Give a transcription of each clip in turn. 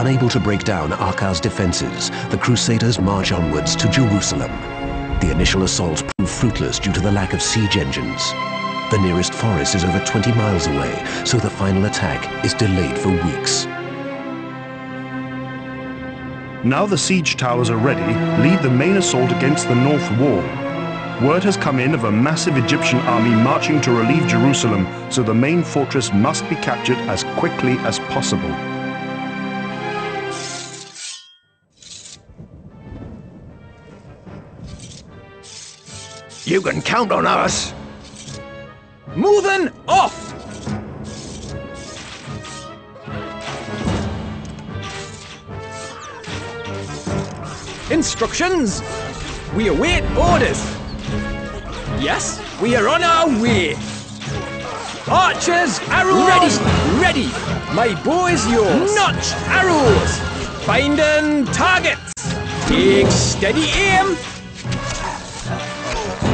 Unable to break down Acre's defenses, the Crusaders march onwards to Jerusalem. The initial assault proved fruitless due to the lack of siege engines. The nearest forest is over 20 miles away, so the final attack is delayed for weeks. Now the siege towers are ready, lead the main assault against the north wall. Word has come in of a massive Egyptian army marching to relieve Jerusalem, so the main fortress must be captured as quickly as possible. You can count on us. Moving off! Instructions! We await orders! Yes, we are on our way! Archers, arrows! Ready! Ready! My bow is yours! Notch, arrows! Finding targets! Take steady aim!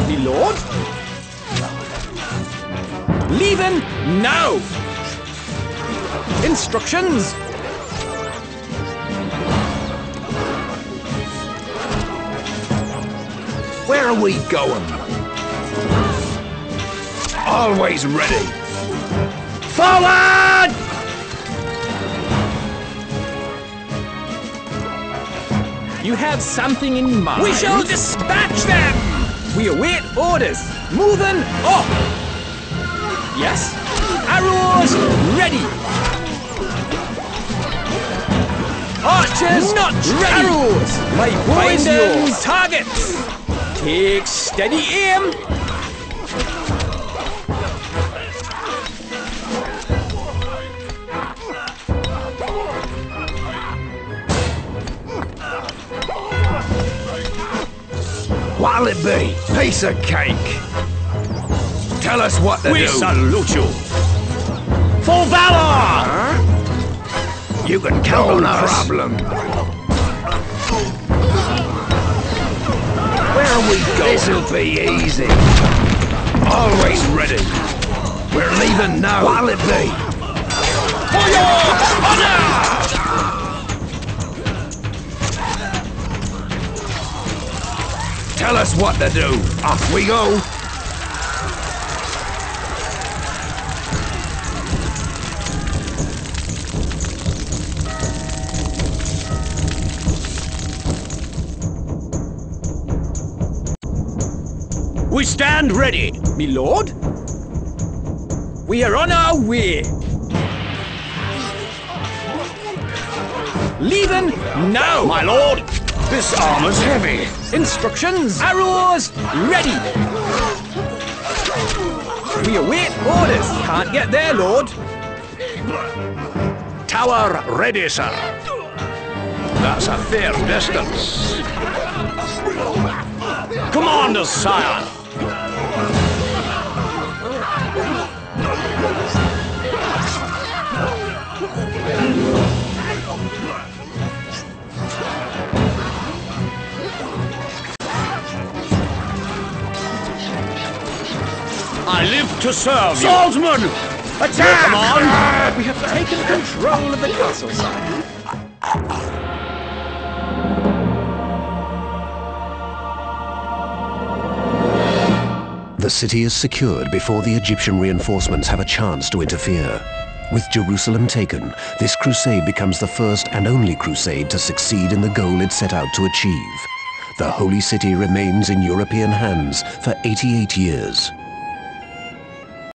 Me lord? Leaving now! Instructions! Where are we going? Always ready. Forward! You have something in mind? We shall dispatch them! We await orders. Moving up! Yes? Arrows ready! Archers not ready! Arrows! My boys targets! Take steady aim! What'll it be? Piece of cake. Tell us what to We do. salute you! For valor! You can count on us. problem. Where are we going? This'll be easy. Always ready. We're leaving now. What'll it be? Tell us what to do. Off we go. We stand ready, me lord. We are on our way. Leaving now, my lord. This armor's heavy. Instructions, arrows ready. We await orders. Can't get there, lord. Tower ready, sir. That's a fair distance. Commander, sire. I live to serve you. Swordsman! Attack! Come on! We have taken control of the castle, sire. The city is secured before the Egyptian reinforcements have a chance to interfere. With Jerusalem taken, this crusade becomes the first and only crusade to succeed in the goal it set out to achieve. The Holy City remains in European hands for 88 years.